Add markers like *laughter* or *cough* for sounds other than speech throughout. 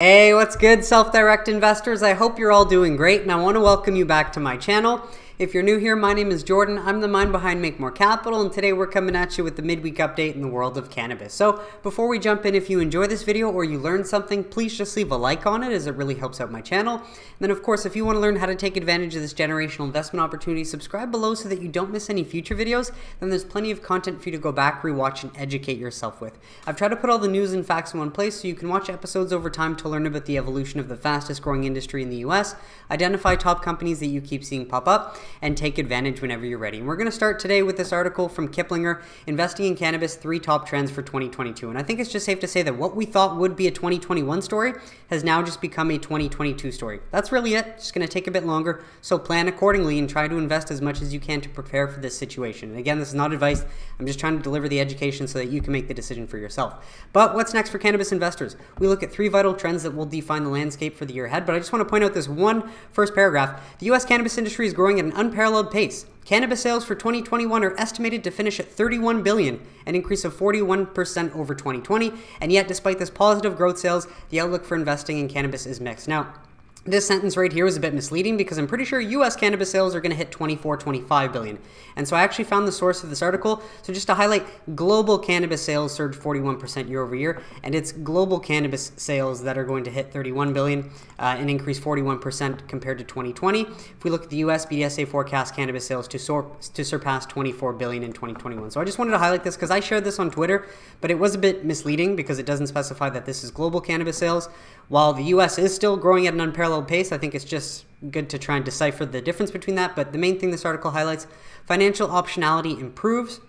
Hey, what's good, self-direct investors? I hope you're all doing great, and I want to welcome you back to my channel. If you're new here, my name is Jordan. I'm the mind behind Make More Capital, and today we're coming at you with the midweek update in the world of cannabis. So before we jump in, if you enjoy this video or you learned something, please just leave a like on it as it really helps out my channel. And then of course, if you want to learn how to take advantage of this generational investment opportunity, subscribe below so that you don't miss any future videos. Then there's plenty of content for you to go back, rewatch, and educate yourself with. I've tried to put all the news and facts in one place so you can watch episodes over time to learn about the evolution of the fastest growing industry in the US, identify top companies that you keep seeing pop up, and take advantage whenever you're ready. And we're going to start today with this article from Kiplinger, Investing in Cannabis, Three Top Trends for 2022. And I think it's just safe to say that what we thought would be a 2021 story has now just become a 2022 story. That's really it. It's going to take a bit longer, so plan accordingly and try to invest as much as you can to prepare for this situation. And again, this is not advice. I'm just trying to deliver the education so that you can make the decision for yourself. But what's next for cannabis investors? We look at three vital trends that will define the landscape for the year ahead, but I just want to point out this one first paragraph. The US cannabis industry is growing at an unparalleled pace. Cannabis sales for 2021 are estimated to finish at 31 billion, an increase of 41% over 2020, and yet despite this positive growth sales, the outlook for investing in cannabis is mixed. Now, this sentence right here was a bit misleading because I'm pretty sure US cannabis sales are going to hit 24, 25 billion. And so I actually found the source of this article. So just to highlight, global cannabis sales surged 41% year over year, and it's global cannabis sales that are going to hit 31 billion, uh, an increase 41% compared to 2020. If we look at the US BDSA forecast cannabis sales to, sur to surpass 24 billion in 2021. So I just wanted to highlight this because I shared this on Twitter, but it was a bit misleading because it doesn't specify that this is global cannabis sales. While the US is still growing at an unparalleled pace. I think it's just good to try and decipher the difference between that. But the main thing this article highlights, financial optionality improves,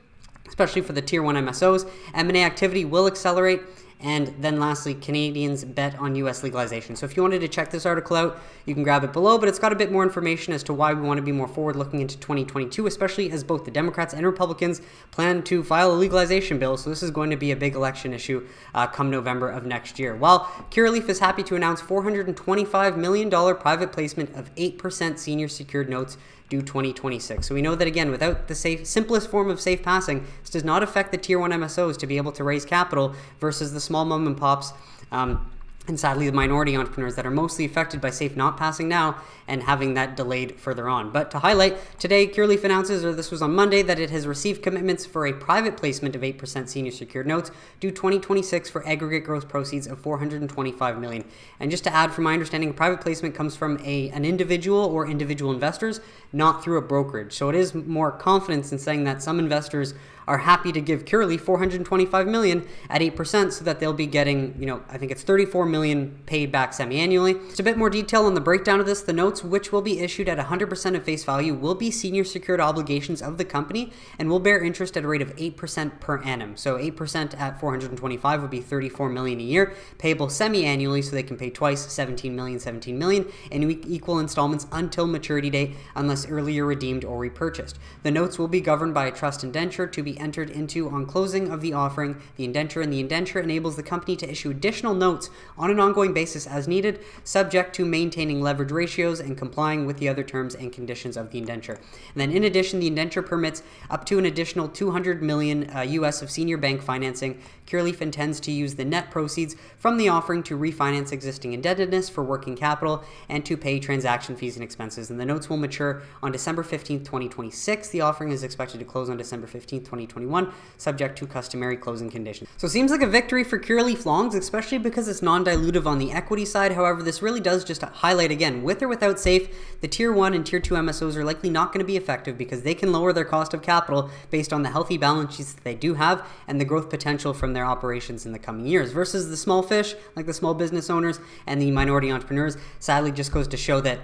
especially for the tier one MSOs. M&A activity will accelerate and then lastly, Canadians bet on US legalization. So if you wanted to check this article out, you can grab it below, but it's got a bit more information as to why we want to be more forward looking into 2022, especially as both the Democrats and Republicans plan to file a legalization bill. So this is going to be a big election issue uh, come November of next year. While Curaleaf is happy to announce $425 million private placement of 8% senior secured notes due 2026. So we know that again, without the safe, simplest form of safe passing, this does not affect the tier one MSOs to be able to raise capital versus the small mom and pops. Um, and sadly the minority entrepreneurs that are mostly affected by SAFE not passing now and having that delayed further on. But to highlight, today Curaleaf announces, or this was on Monday, that it has received commitments for a private placement of 8% senior secured notes due 2026 for aggregate gross proceeds of 425 million. And just to add, from my understanding, private placement comes from a an individual or individual investors, not through a brokerage. So it is more confidence in saying that some investors are happy to give Curaleaf 425 million at 8% so that they'll be getting, you know, I think it's 34 million paid back semi-annually. Just a bit more detail on the breakdown of this. The notes, which will be issued at 100% of face value, will be senior secured obligations of the company and will bear interest at a rate of 8% per annum. So 8% at 425 would be 34 million a year, payable semi-annually so they can pay twice, 17 million, 17 million in equal installments until maturity date unless earlier redeemed or repurchased. The notes will be governed by a trust indenture to be entered into on closing of the offering, the indenture, and the indenture enables the company to issue additional notes on an ongoing basis as needed, subject to maintaining leverage ratios and complying with the other terms and conditions of the indenture. And then in addition, the indenture permits up to an additional 200 million uh, US of senior bank financing. Curaleaf intends to use the net proceeds from the offering to refinance existing indebtedness for working capital and to pay transaction fees and expenses. And the notes will mature on December 15th, 2026. The offering is expected to close on December 15th, 2021, subject to customary closing conditions. So it seems like a victory for Curaleaf Longs, especially because it's non-dilutive on the equity side. However, this really does just highlight again, with or without SAFE, the tier one and tier two MSOs are likely not going to be effective because they can lower their cost of capital based on the healthy balance sheets that they do have and the growth potential from their operations in the coming years versus the small fish, like the small business owners and the minority entrepreneurs, sadly just goes to show that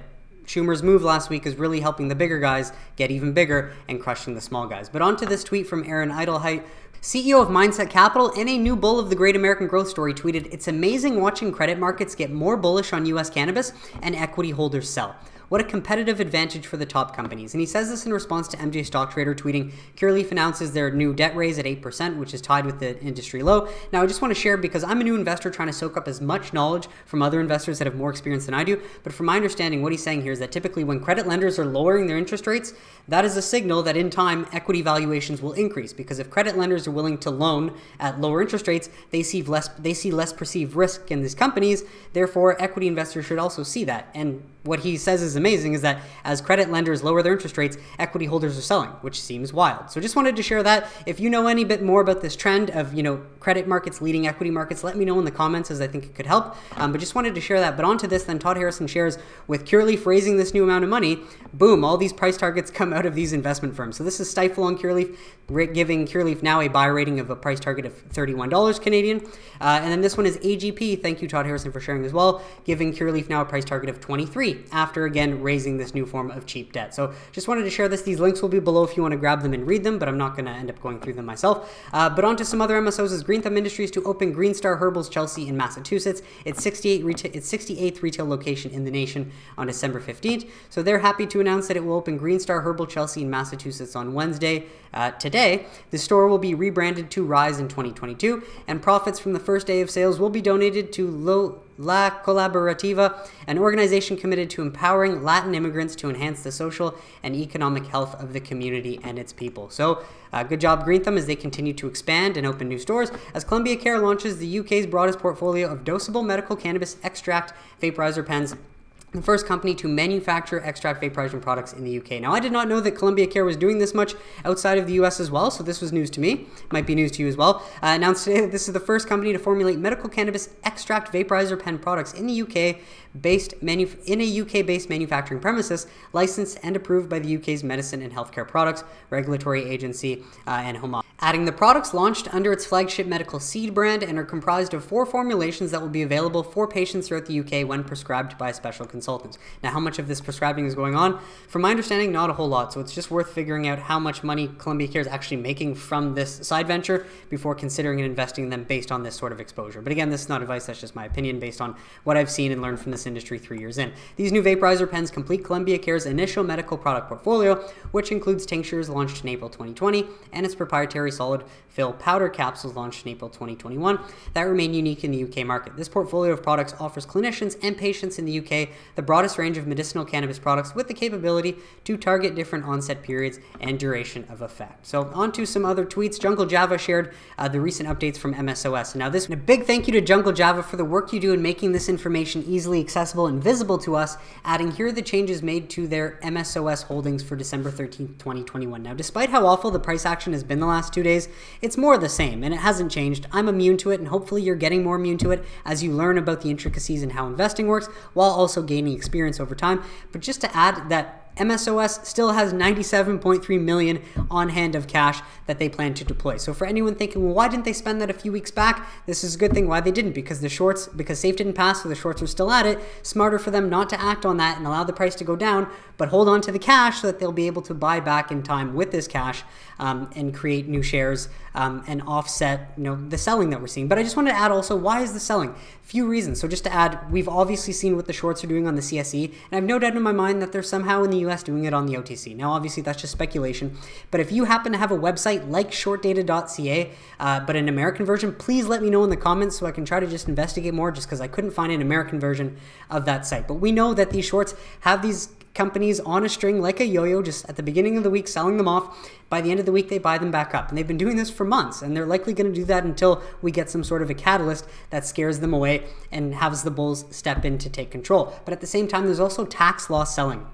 Schumer's move last week is really helping the bigger guys get even bigger and crushing the small guys. But on to this tweet from Aaron Edelheit. CEO of Mindset Capital and a new bull of the Great American Growth Story tweeted, It's amazing watching credit markets get more bullish on US cannabis and equity holders sell. What a competitive advantage for the top companies. And he says this in response to MJ Stock Trader tweeting, Curaleaf announces their new debt raise at 8%, which is tied with the industry low. Now, I just want to share because I'm a new investor trying to soak up as much knowledge from other investors that have more experience than I do. But from my understanding, what he's saying here is that typically when credit lenders are lowering their interest rates, that is a signal that in time equity valuations will increase because if credit lenders are willing to loan at lower interest rates, they see less they see less perceived risk in these companies. Therefore, equity investors should also see that. And what he says is amazing is that as credit lenders lower their interest rates, equity holders are selling, which seems wild. So just wanted to share that. If you know any bit more about this trend of, you know, credit markets leading equity markets, let me know in the comments as I think it could help. Um, but just wanted to share that. But on to this then, Todd Harrison shares with Curaleaf raising this new amount of money, boom, all these price targets come out of these investment firms. So this is Stifel on Curaleaf, giving Curaleaf now a buy rating of a price target of $31 Canadian. Uh, and then this one is AGP. Thank you, Todd Harrison, for sharing as well, giving Curaleaf now a price target of 23 after again raising this new form of cheap debt. So just wanted to share this. These links will be below if you want to grab them and read them, but I'm not going to end up going through them myself. Uh, but on to some other MSOs is Green Thumb Industries to open Green Star Herbals Chelsea in Massachusetts. It's 68 retail, its 68th retail location in the nation on December 15th. So they're happy to announce that it will open Green Star Herbal Chelsea in Massachusetts on Wednesday. Uh, today, the store will be rebranded to Rise in 2022, and profits from the first day of sales will be donated to Lo La Colaborativa, an organization committed to empowering Latin immigrants to enhance the social and economic health of the community and its people. So, uh, good job, Green Thumb, as they continue to expand and open new stores. As Columbia Care launches the UK's broadest portfolio of dosable medical cannabis extract vaporizer pens the first company to manufacture extract vaporization products in the UK. Now, I did not know that Columbia Care was doing this much outside of the US as well, so this was news to me. Might be news to you as well. Uh, announced today that this is the first company to formulate medical cannabis extract vaporizer pen products in the UK based in a UK-based manufacturing premises, licensed and approved by the UK's Medicine and Healthcare Products Regulatory Agency uh, and Home Office. Adding the products launched under its flagship Medical Seed brand and are comprised of four formulations that will be available for patients throughout the UK when prescribed by a special consultants. Now, how much of this prescribing is going on? From my understanding, not a whole lot. So it's just worth figuring out how much money Columbia Care is actually making from this side venture before considering and investing in them based on this sort of exposure. But again, this is not advice. That's just my opinion based on what I've seen and learned from this industry three years in. These new vaporizer pens complete Columbia Care's initial medical product portfolio, which includes tinctures launched in April 2020 and its proprietary solid fill powder capsules launched in April 2021 that remain unique in the UK market. This portfolio of products offers clinicians and patients in the UK the broadest range of medicinal cannabis products with the capability to target different onset periods and duration of effect. So, on to some other tweets. Jungle Java shared uh, the recent updates from MSOS. Now, this a big thank you to Jungle Java for the work you do in making this information easily accessible and visible to us, adding here are the changes made to their MSOS holdings for December 13th, 2021. Now, despite how awful the price action has been the last two days, it's more the same and it hasn't changed. I'm immune to it and hopefully you're getting more immune to it as you learn about the intricacies and how investing works while also gaining experience over time. But just to add that MSOS still has 97.3 million on hand of cash that they plan to deploy. So for anyone thinking, well, why didn't they spend that a few weeks back? This is a good thing why they didn't because the shorts, because safe didn't pass, so the shorts are still at it. Smarter for them not to act on that and allow the price to go down, but hold on to the cash so that they'll be able to buy back in time with this cash um, and create new shares um, and offset, you know, the selling that we're seeing. But I just wanted to add also, why is the selling? Few reasons. So just to add, we've obviously seen what the shorts are doing on the CSE, and I have no doubt in my mind that they're somehow in the US doing it on the OTC. Now, obviously, that's just speculation, but if you happen to have a website like shortdata.ca, uh, but an American version, please let me know in the comments so I can try to just investigate more just because I couldn't find an American version of that site. But we know that these shorts have these companies on a string like a yo-yo just at the beginning of the week selling them off by the end of the week they buy them back up and they've been doing this for months and they're likely going to do that until we get some sort of a catalyst that scares them away and has the bulls step in to take control but at the same time there's also tax loss selling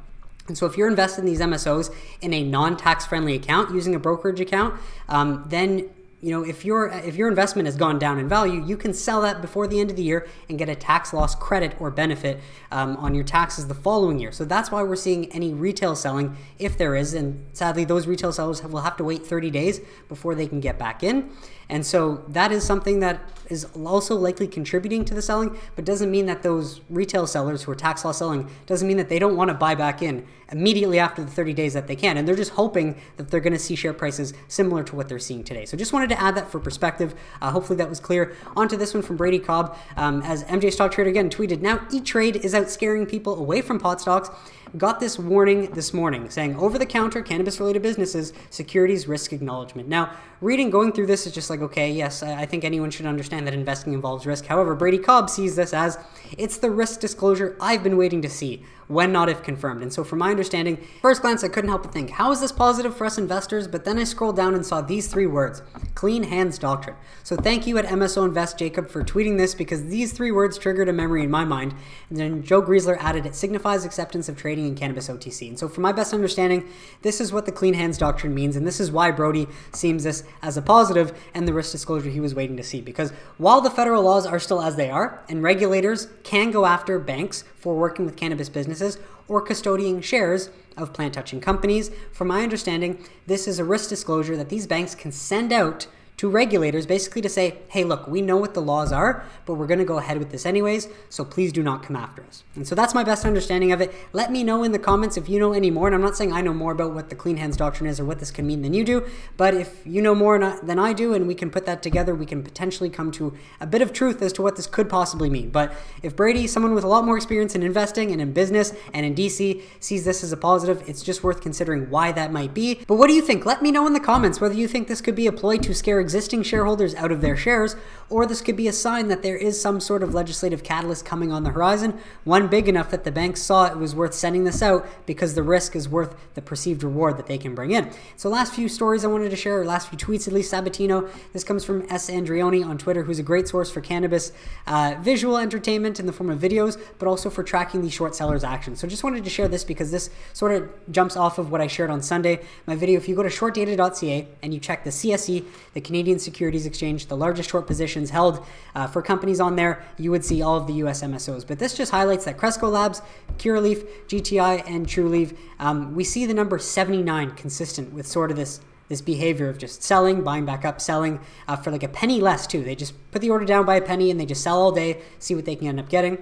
and so if you're invested in these MSOs in a non-tax friendly account using a brokerage account, um, then you know if your if your investment has gone down in value you can sell that before the end of the year and get a tax loss credit or benefit um, on your taxes the following year so that's why we're seeing any retail selling if there is and sadly those retail sellers will have to wait 30 days before they can get back in and so that is something that is also likely contributing to the selling, but doesn't mean that those retail sellers who are tax loss selling doesn't mean that they don't want to buy back in immediately after the 30 days that they can. And they're just hoping that they're going to see share prices similar to what they're seeing today. So just wanted to add that for perspective. Uh, hopefully that was clear. On to this one from Brady Cobb. Um, as MJ Stock Trader again tweeted, now E-Trade is out scaring people away from pot stocks got this warning this morning saying over the counter cannabis related businesses, securities risk acknowledgement. Now, reading, going through this is just like, okay, yes, I think anyone should understand that investing involves risk. However, Brady Cobb sees this as it's the risk disclosure I've been waiting to see when not if confirmed. And so, from my understanding, first glance, I couldn't help but think, how is this positive for us investors? But then I scrolled down and saw these three words clean hands doctrine. So, thank you at MSO Invest Jacob for tweeting this because these three words triggered a memory in my mind. And then Joe Griesler added it signifies acceptance of trading in cannabis OTC. And so, from my best understanding, this is what the clean hands doctrine means. And this is why Brody seems this as a positive and the risk disclosure he was waiting to see. Because while the federal laws are still as they are, and regulators can go after banks for working with cannabis businesses or custodying shares of plant touching companies. From my understanding, this is a risk disclosure that these banks can send out to regulators basically to say, hey, look, we know what the laws are, but we're going to go ahead with this anyways, so please do not come after us. And so that's my best understanding of it. Let me know in the comments if you know any more. And I'm not saying I know more about what the clean hands doctrine is or what this can mean than you do, but if you know more than I do and we can put that together, we can potentially come to a bit of truth as to what this could possibly mean. But if Brady, someone with a lot more experience in investing and in business and in DC, sees this as a positive, it's just worth considering why that might be. But what do you think? Let me know in the comments whether you think this could be a ploy to scare existing shareholders out of their shares, or this could be a sign that there is some sort of legislative catalyst coming on the horizon, one big enough that the banks saw it was worth sending this out because the risk is worth the perceived reward that they can bring in. So, last few stories I wanted to share, or last few tweets at least, Sabatino. This comes from S. Andreoni on Twitter, who's a great source for cannabis uh, visual entertainment in the form of videos, but also for tracking the short sellers' actions. So, just wanted to share this because this sort of jumps off of what I shared on Sunday. My video, if you go to shortdata.ca and you check the CSE, the Canadian Securities Exchange, the largest short positions held uh, for companies on there, you would see all of the US MSOs. But this just highlights that Cresco Labs, Curaleaf, GTI, and Trulieve, um, we see the number 79 consistent with sort of this this behavior of just selling, buying back up, selling uh, for like a penny less too. They just put the order down by a penny and they just sell all day, see what they can end up getting.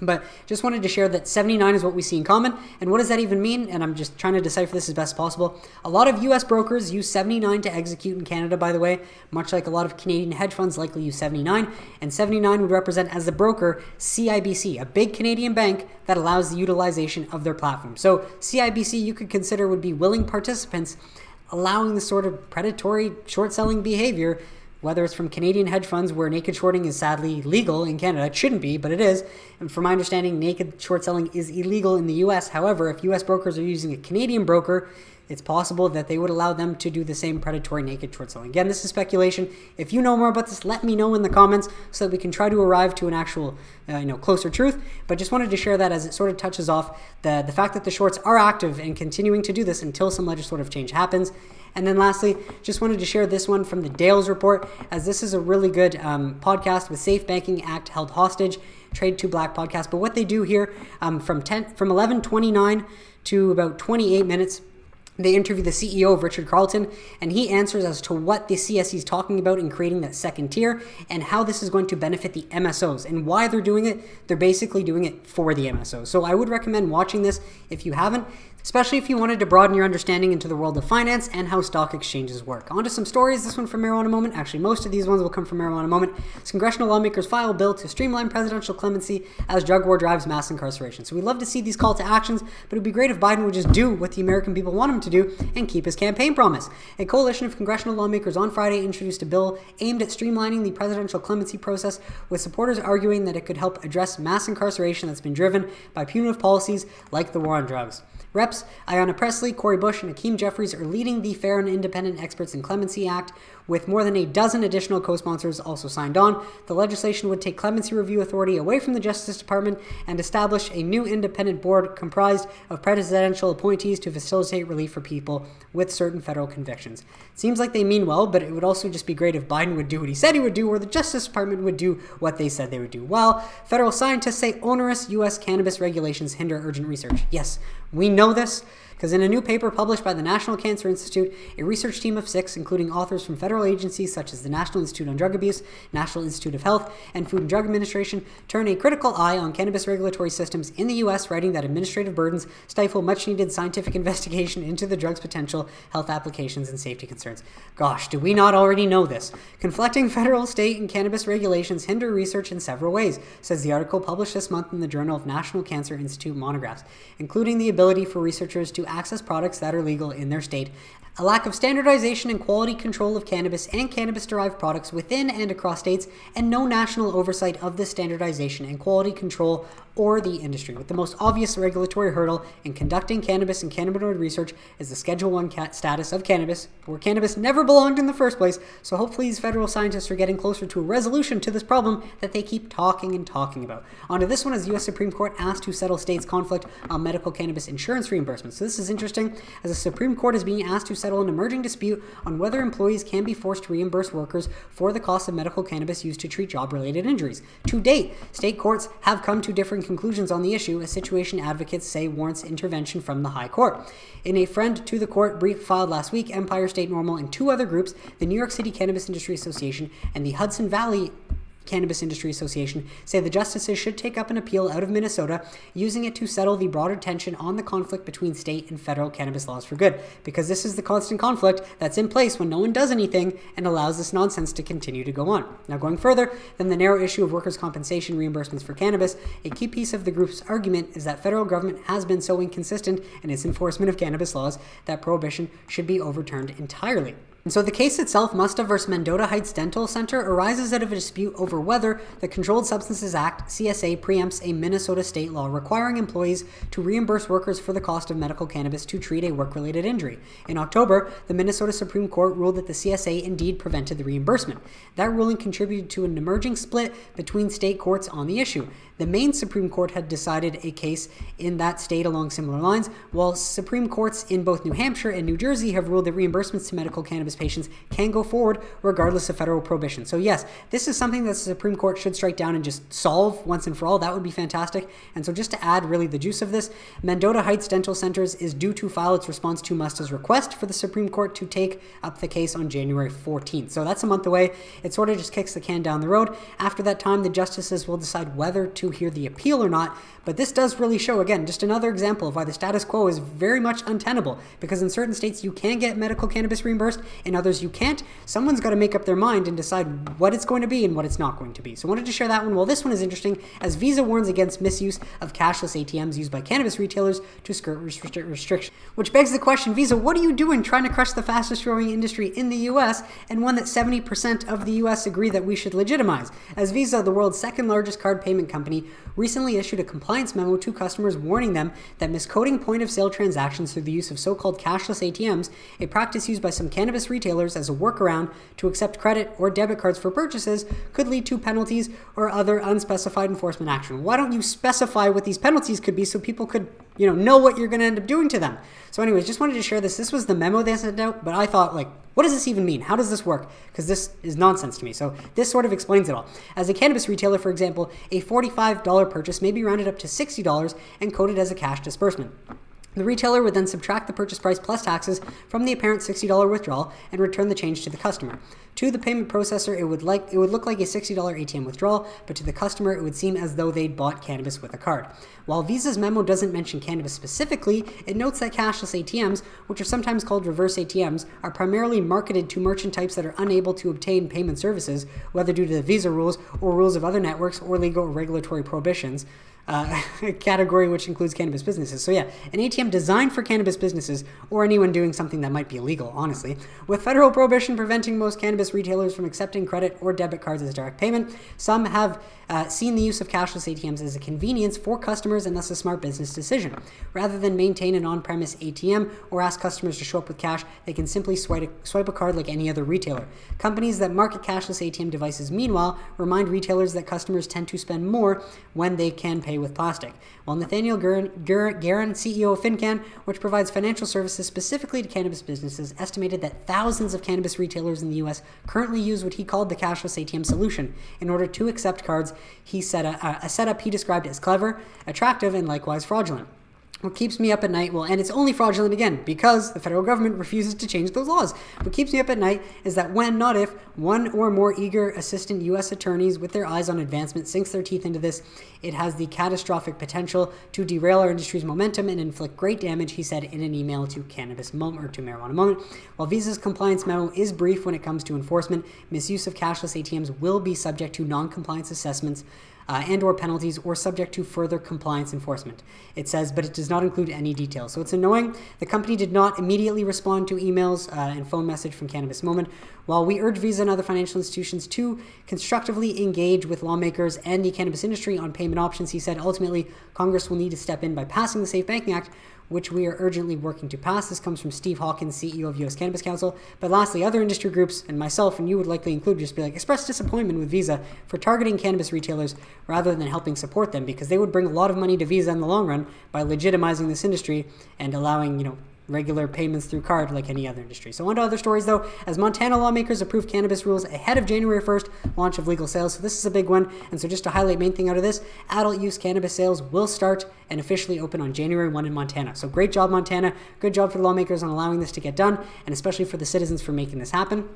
But just wanted to share that 79 is what we see in common. And what does that even mean? And I'm just trying to decipher this as best possible. A lot of US brokers use 79 to execute in Canada, by the way, much like a lot of Canadian hedge funds likely use 79. And 79 would represent as the broker CIBC, a big Canadian bank that allows the utilization of their platform. So CIBC you could consider would be willing participants allowing the sort of predatory short selling behavior whether it's from Canadian hedge funds where naked shorting is sadly legal in Canada. It shouldn't be, but it is. And from my understanding, naked short selling is illegal in the US. However, if US brokers are using a Canadian broker, it's possible that they would allow them to do the same predatory naked short selling. Again, this is speculation. If you know more about this, let me know in the comments so that we can try to arrive to an actual, uh, you know, closer truth. But just wanted to share that as it sort of touches off the, the fact that the shorts are active and continuing to do this until some legislative change happens. And then lastly, just wanted to share this one from the Dales Report, as this is a really good um, podcast with Safe Banking Act held hostage, Trade to Black podcast. But what they do here um, from 10 from 11:29 to about 28 minutes they interview the CEO of Richard Carleton, and he answers as to what the CSE is talking about in creating that second tier and how this is going to benefit the MSOs and why they're doing it. They're basically doing it for the MSOs. So I would recommend watching this if you haven't especially if you wanted to broaden your understanding into the world of finance and how stock exchanges work. On to some stories, this one from Marijuana Moment. Actually, most of these ones will come from Marijuana Moment. As congressional lawmakers file bill to streamline presidential clemency as drug war drives mass incarceration. So we love to see these call to actions, but it would be great if Biden would just do what the American people want him to do and keep his campaign promise. A coalition of congressional lawmakers on Friday introduced a bill aimed at streamlining the presidential clemency process, with supporters arguing that it could help address mass incarceration that's been driven by punitive policies like the war on drugs. Reps Ayanna Presley, Cori Bush, and Hakeem Jeffries are leading the Fair and Independent Experts in Clemency Act, with more than a dozen additional co sponsors also signed on. The legislation would take clemency review authority away from the Justice Department and establish a new independent board comprised of presidential appointees to facilitate relief for people with certain federal convictions. Seems like they mean well, but it would also just be great if Biden would do what he said he would do, or the Justice Department would do what they said they would do. Well, federal scientists say onerous U.S. cannabis regulations hinder urgent research. Yes, we know this. Because in a new paper published by the National Cancer Institute, a research team of six, including authors from federal agencies such as the National Institute on Drug Abuse, National Institute of Health, and Food and Drug Administration, turn a critical eye on cannabis regulatory systems in the U.S., writing that administrative burdens stifle much needed scientific *laughs* investigation into the drug's potential health applications and safety concerns. Gosh, do we not already know this? Conflicting federal, state, and cannabis regulations hinder research in several ways, says the article published this month in the Journal of National Cancer Institute monographs, including the ability for researchers to access products that are legal in their state a lack of standardization and quality control of cannabis and cannabis derived products within and across states, and no national oversight of the standardization and quality control or the industry, with the most obvious regulatory hurdle in conducting cannabis and cannabinoid research is the Schedule 1 status of cannabis, where cannabis never belonged in the first place. So hopefully these federal scientists are getting closer to a resolution to this problem that they keep talking and talking about. Onto this one as the U.S. Supreme Court asked to settle states' conflict on medical cannabis insurance reimbursement. So this is interesting, as the Supreme Court is being asked to settle an emerging dispute on whether employees can be forced to reimburse workers for the cost of medical cannabis used to treat job-related injuries. To date, state courts have come to different conclusions on the issue, a situation advocates say warrants intervention from the High Court. In a friend to the court brief filed last week, Empire State NORML and two other groups, the New York City Cannabis Industry Association and the Hudson Valley Cannabis Industry Association say the justices should take up an appeal out of Minnesota, using it to settle the broader tension on the conflict between state and federal cannabis laws for good, because this is the constant conflict that's in place when no one does anything and allows this nonsense to continue to go on. Now, going further than the narrow issue of workers' compensation reimbursements for cannabis, a key piece of the group's argument is that federal government has been so inconsistent in its enforcement of cannabis laws that prohibition should be overturned entirely. And so the case itself, Musta vs. Mendota Heights Dental Center, arises out of a dispute over whether the Controlled Substances Act, CSA, preempts a Minnesota state law requiring employees to reimburse workers for the cost of medical cannabis to treat a work related injury. In October, the Minnesota Supreme Court ruled that the CSA indeed prevented the reimbursement. That ruling contributed to an emerging split between state courts on the issue. The Maine Supreme Court had decided a case in that state along similar lines, while Supreme Courts in both New Hampshire and New Jersey have ruled that reimbursements to medical cannabis patients can go forward regardless of federal prohibition. So, yes, this is something that the Supreme Court should strike down and just solve once and for all. That would be fantastic. And so, just to add really the juice of this, Mendota Heights Dental Centers is due to file its response to Musta's request for the Supreme Court to take up the case on January 14th. So, that's a month away. It sort of just kicks the can down the road. After that time, the justices will decide whether to hear the appeal or not. But this does really show, again, just another example of why the status quo is very much untenable. Because in certain states, you can get medical cannabis reimbursed, in others, you can't. Someone's got to make up their mind and decide what it's going to be and what it's not going to be. So I wanted to share that one. Well, this one is interesting, as Visa warns against misuse of cashless ATMs used by cannabis retailers to skirt restri- restrictions. Which begs the question Visa, what are you doing trying to crush the fastest growing industry in the US and one that 70% of the US agree that we should legitimize? As Visa, the world's second largest card payment company, recently issued a compliance memo to customers warning them that miscoding point of sale transactions through the use of so called cashless ATMs, a practice used by some cannabis retailers as a workaround to accept credit or debit cards for purchases, could lead to penalties or other unspecified enforcement action. Why don't you specify what these penalties could be so people could, you know, know what you're going to end up doing to them? So, anyways, just wanted to share this. This was the memo they sent out, but I thought, like, what does this even mean? How does this work? Because this is nonsense to me. So, this sort of explains it all. As a cannabis retailer, for example, a $45 purchase may be rounded up to $60 and coded as a cash disbursement. The retailer would then subtract the purchase price plus taxes from the apparent $60 withdrawal and return the change to the customer. To the payment processor, it would like it would look like a $60 ATM withdrawal, but to the customer, it would seem as though they'd bought cannabis with a card. While Visa's memo doesn't mention cannabis specifically, it notes that cashless ATMs, which are sometimes called reverse ATMs, are primarily marketed to merchant types that are unable to obtain payment services, whether due to the Visa rules or rules of other networks or legal or regulatory prohibitions uh, *laughs* category which includes cannabis businesses. So yeah, an ATM designed for cannabis businesses or anyone doing something that might be illegal, honestly. With federal prohibition preventing most cannabis retailers from accepting credit or debit cards as direct payment, some have uh, seen the use of cashless ATMs as a convenience for customers and thus a smart business decision. Rather than maintain an on-premise ATM or ask customers to show up with cash, they can simply swipe a, swipe a card like any other retailer. Companies that market cashless ATM devices, meanwhile, remind retailers that customers tend to spend more when they can pay with plastic. While Nathaniel Guerin, CEO of FinCan, which provides financial services specifically to cannabis businesses, estimated that thousands of cannabis retailers in the U.S. currently use what he called the cashless ATM solution in order to accept cards. He set a, a setup he described as clever, attractive, and likewise fraudulent. What keeps me up at night, well, and it's only fraudulent again because the federal government refuses to change those laws. What keeps me up at night is that when, not if, one or more eager assistant U.S. attorneys with their eyes on advancement sinks their teeth into this, it has the catastrophic potential to derail our industry's momentum and inflict great damage, he said in an email to Cannabis Moment or to Marijuana Moment. While Visa's compliance memo is brief when it comes to enforcement, misuse of cashless ATMs will be subject to non-compliance assessments uh, and or penalties or subject to further compliance enforcement. It says, but it does not include any details. So it's annoying. The company did not immediately respond to emails uh, and phone message from Cannabis Moment. While we urge Visa and other financial institutions to constructively engage with lawmakers and the cannabis industry on payment options, he said ultimately Congress will need to step in by passing the Safe Banking Act, which we are urgently working to pass. This comes from Steve Hawkins, CEO of U.S. Cannabis Council. But lastly, other industry groups and myself, and you would likely include, just be like, express disappointment with Visa for targeting cannabis retailers rather than helping support them because they would bring a lot of money to Visa in the long run by legitimizing this industry and allowing, you know, regular payments through card like any other industry. So on to other stories though, as Montana lawmakers approve cannabis rules ahead of January 1st launch of legal sales. So this is a big one. And so just to highlight main thing out of this, adult use cannabis sales will start and officially open on January 1 in Montana. So great job Montana. Good job for the lawmakers on allowing this to get done and especially for the citizens for making this happen.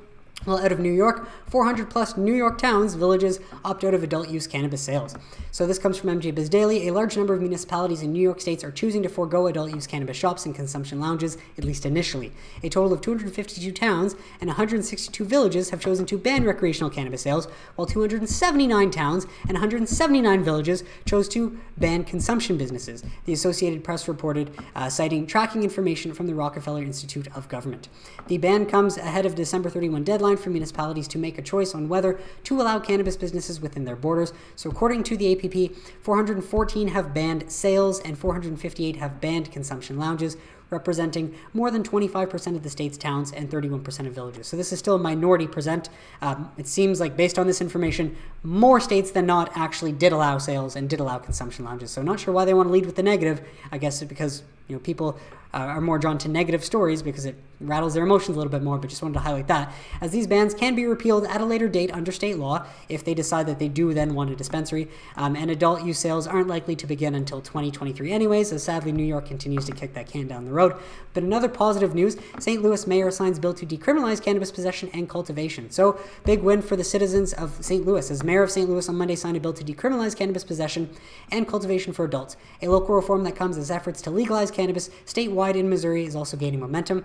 Well, out of New York, 400 plus New York towns, villages opt out of adult use cannabis sales. So this comes from MJ Biz Daily. A large number of municipalities in New York states are choosing to forego adult use cannabis shops and consumption lounges, at least initially. A total of 252 towns and 162 villages have chosen to ban recreational cannabis sales, while 279 towns and 179 villages chose to ban consumption businesses. The Associated Press reported, uh, citing tracking information from the Rockefeller Institute of Government. The ban comes ahead of December 31 deadline deadline for municipalities to make a choice on whether to allow cannabis businesses within their borders. So, according to the APP, 414 have banned sales and 458 have banned consumption lounges, representing more than 25% of the state's towns and 31% of villages. So this is still a minority percent. Um, it seems like, based on this information, more states than not actually did allow sales and did allow consumption lounges. So not sure why they want to lead with the negative. I guess it's because you know people uh, are more drawn to negative stories because it rattles their emotions a little bit more, but just wanted to highlight that. As these bans can be repealed at a later date under state law if they decide that they do then want a dispensary, um, and adult use sales aren't likely to begin until 2023 anyways, as sadly New York continues to kick that can down the road. But another positive news, St. Louis mayor signs bill to decriminalize cannabis possession and cultivation. So big win for the citizens of St. Louis, as mayor of St. Louis on Monday signed a bill to decriminalize cannabis possession and cultivation for adults, a local reform that comes as efforts to legalize cannabis statewide in Missouri is also gaining momentum.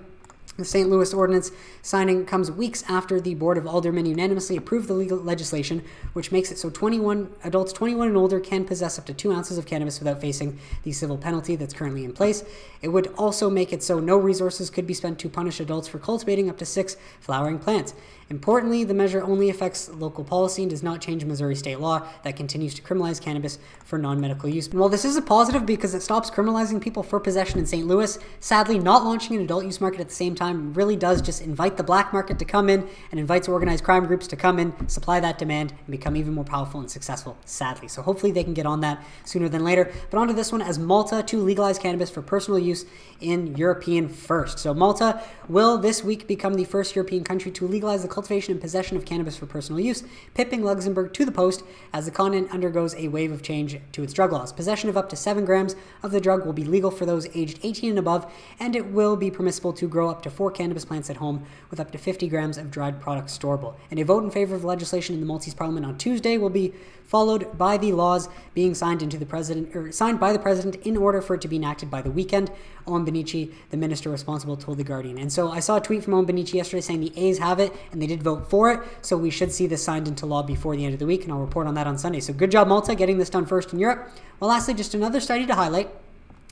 The St. Louis ordinance signing comes weeks after the Board of Aldermen unanimously approved the legal legislation, which makes it so 21 adults 21 and older can possess up to two ounces of cannabis without facing the civil penalty that's currently in place. It would also make it so no resources could be spent to punish adults for cultivating up to six flowering plants. Importantly, the measure only affects local policy and does not change Missouri state law that continues to criminalize cannabis for non medical use. And while this is a positive because it stops criminalizing people for possession in St. Louis, sadly, not launching an adult use market at the same time really does just invite the black market to come in and invites organized crime groups to come in, supply that demand, and become even more powerful and successful, sadly. So hopefully they can get on that sooner than later. But onto this one as Malta to legalize cannabis for personal use in European first. So Malta will this week become the first European country to legalize the cultivation and possession of cannabis for personal use, pipping Luxembourg to the post as the continent undergoes a wave of change to its drug laws. Possession of up to 7 grams of the drug will be legal for those aged 18 and above, and it will be permissible to grow up to four cannabis plants at home with up to 50 grams of dried product storable. And a vote in favor of legislation in the Maltese Parliament on Tuesday will be followed by the laws being signed into the president or signed by the president in order for it to be enacted by the weekend. Owen Bonnici, the minister responsible, told the Guardian. And so I saw a tweet from Owen Bonnici yesterday saying the ayes have it and they did vote for it. So we should see this signed into law before the end of the week, and I'll report on that on Sunday. So good job, Malta, getting this done first in Europe. Well, lastly, just another study to highlight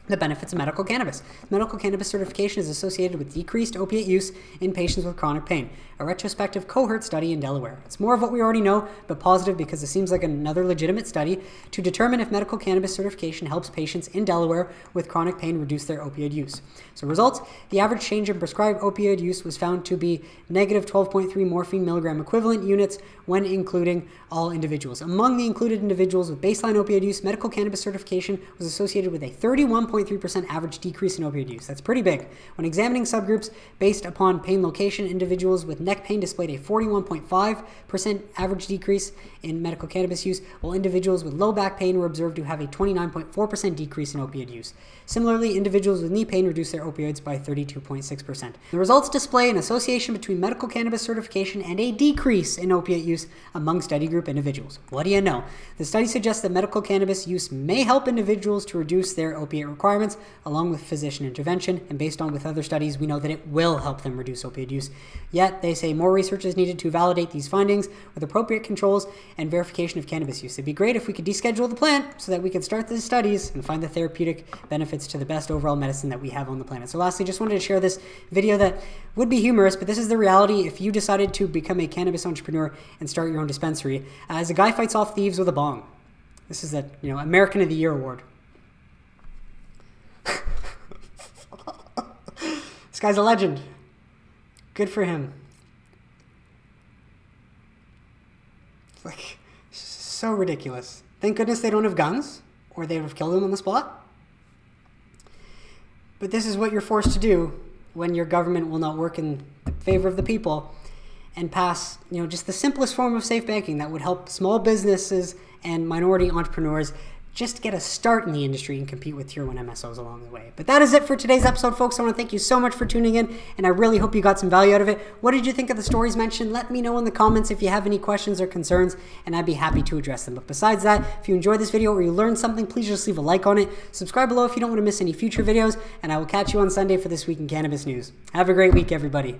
the benefits of medical cannabis. Medical cannabis certification is associated with decreased opiate use in patients with chronic pain, a retrospective cohort study in Delaware. It's more of what we already know, but positive because it seems like another legitimate study to determine if medical cannabis certification helps patients in Delaware with chronic pain reduce their opioid use. So, results the average change in prescribed opioid use was found to be negative 12.3 morphine milligram equivalent units when including all individuals. Among the included individuals with baseline opioid use, medical cannabis certification was associated with a 31 14.3% average decrease in opioid use. That's pretty big. When examining subgroups based upon pain location, individuals with neck pain displayed a 41.5% average decrease in medical cannabis use, while individuals with low back pain were observed to have a 29.4% decrease in opioid use. Similarly, individuals with knee pain reduced their opioids by 32.6%. The results display an association between medical cannabis certification and a decrease in opiate use among study group individuals. What do you know? The study suggests that medical cannabis use may help individuals to reduce their opiate requirements along with physician intervention, and based on with other studies, we know that it will help them reduce opioid use. Yet, they say more research is needed to validate these findings with appropriate controls and verification of cannabis use. It'd be great if we could deschedule the plant so that we could start the studies and find the therapeutic benefits to the best overall medicine that we have on the planet. So lastly, just wanted to share this video that would be humorous, but this is the reality if you decided to become a cannabis entrepreneur and start your own dispensary. As a guy fights off thieves with a bong. This is a you know American of the Year award. *laughs* this guy's a legend. Good for him. It's like so ridiculous. Thank goodness they don't have guns, or they would have killed him on the spot. But this is what you're forced to do when your government will not work in favor of the people and pass, you know, just the simplest form of safe banking that would help small businesses and minority entrepreneurs just get a start in the industry and compete with tier one MSOs along the way. But that is it for today's episode, folks. I want to thank you so much for tuning in, and I really hope you got some value out of it. What did you think of the stories mentioned? Let me know in the comments if you have any questions or concerns, and I'd be happy to address them. But besides that, if you enjoyed this video or you learned something, please just leave a like on it. Subscribe below if you don't want to miss any future videos, and I will catch you on Sunday for This Week in Cannabis News. Have a great week, everybody.